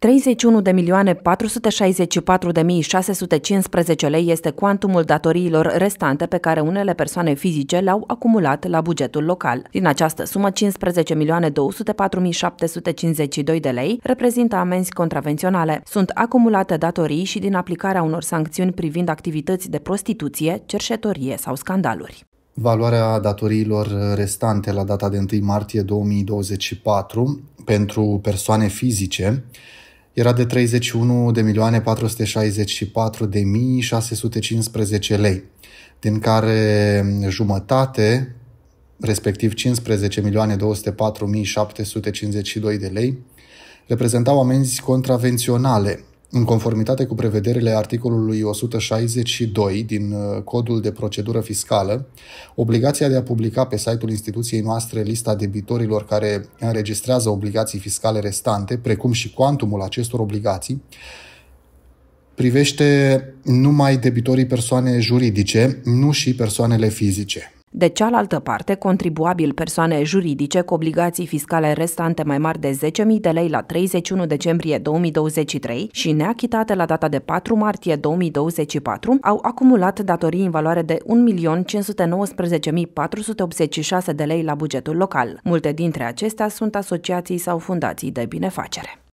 31 de milioane 464 de mii 615 lei este cuantumul datoriilor restante pe care unele persoane fizice le-au acumulat la bugetul local. Din această sumă, 15 milioane 204 mii 752 de lei reprezintă amenzi contravenționale. Sunt acumulate datorii și din aplicarea unor sancțiuni privind activități de prostituție, cerșetorie sau scandaluri. Valoarea datoriilor restante la data de 1 martie 2024 pentru persoane fizice era de 31 de milioane 464 de mii 615 lei, din care jumătate, respectiv 15 milioane 204 mii 752 de lei, reprezentau amenzi contravenționale în conformitate cu prevederile articolului 162 din uh, Codul de Procedură Fiscală, obligația de a publica pe site-ul instituției noastre lista debitorilor care înregistrează obligații fiscale restante, precum și cuantumul acestor obligații, privește numai debitorii persoane juridice, nu și persoanele fizice. De cealaltă parte, contribuabil persoane juridice cu obligații fiscale restante mai mari de 10.000 de lei la 31 decembrie 2023 și neachitate la data de 4 martie 2024 au acumulat datorii în valoare de 1.519.486 de lei la bugetul local. Multe dintre acestea sunt asociații sau fundații de binefacere.